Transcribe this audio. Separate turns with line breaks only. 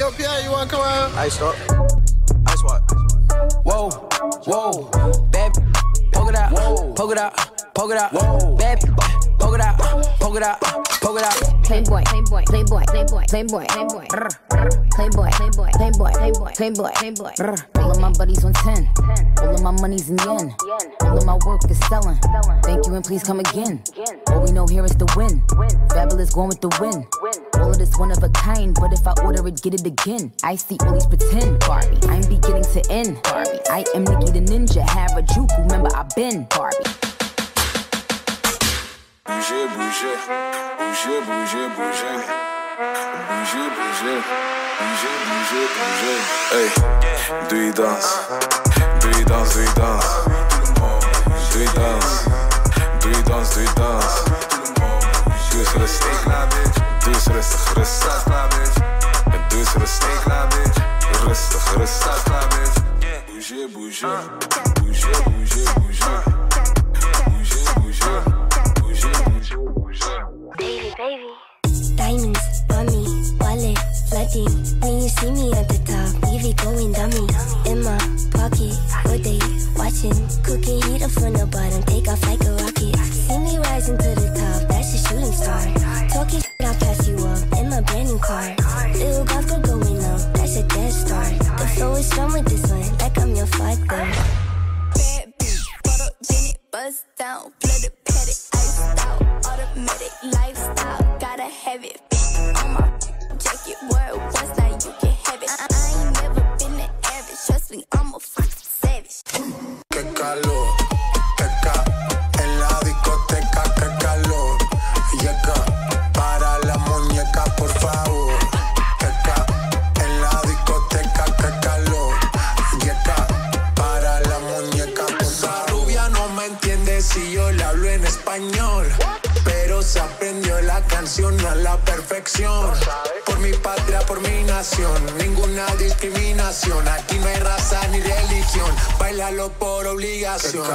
Yo, Pierre, you wanna come out?
Ice stop. Ice what?
Whoa, whoa, bad, poke it out, poke it out, poke it out, whoa, bad, poke it out, poke it out, poke it out.
Playboy, playboy, playboy, playboy, playboy, playboy, playboy, playboy, playboy, playboy, playboy, playboy. All of my buddies on ten, all of my money's in yen, all of my work is selling. Thank you and please come again. All we know here is the win. Fabulous going with the win. All of this one of a kind, but if I order it, get it again. I see all these pretend Barbie. I'm beginning to end Barbie. I am Nikki the Ninja, Harajuku. Remember I've been Barbie.
Bouger, bouger, bouger, bouger, bouger. Bouger, bouger, bouger, bouger, bouger. Hey, doe je dans, doe je dans, doe je dans. Doe je dans, doe je dans, doe je dans. Doe eens rustig, rustig, rustig. En doe eens rustig, rustig, bouger.
Baby, baby. Diamonds on me, wallet flooding. When you see me at the top, it going dummy. In my pocket, all day watching. Cooking heat up from the bottom, take off like a rocket. See me rising to the car. Little golf girl going up, that's a dead start. The flow is strong with this one, like I'm your father.
Bad bitch, photogenic, bust down, flooded, petty, iced out, automatic lifestyle, gotta have it.
Hablo en español. Pero se aprendió la canción a la perfección. Por mi patria, por mi nación, ninguna discriminación. Aquí no hay raza ni religión, bailalo por obligación.